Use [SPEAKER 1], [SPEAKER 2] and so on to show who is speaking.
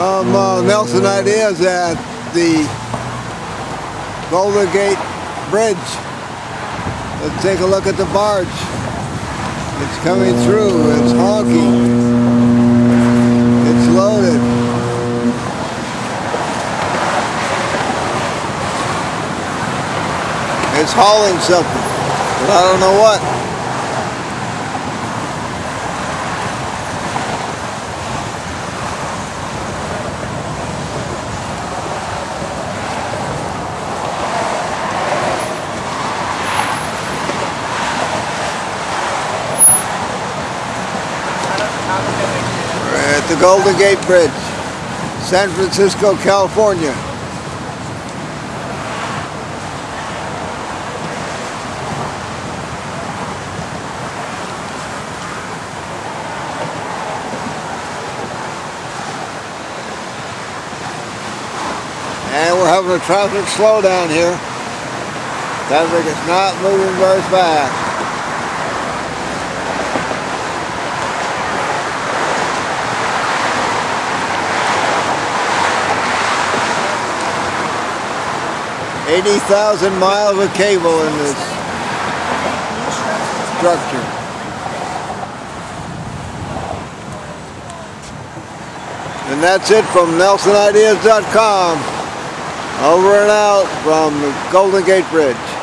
[SPEAKER 1] from uh, Nelson Ideas at the Golden Gate Bridge. Let's take a look at the barge. It's coming through. It's honking. It's loaded. It's hauling something, but I don't know what. We're at the Golden Gate Bridge, San Francisco, California. And we're having a traffic slowdown here. Traffic is not moving very fast. Eighty thousand miles of cable in this structure. And that's it from NelsonIdeas.com. Over and out from the Golden Gate Bridge.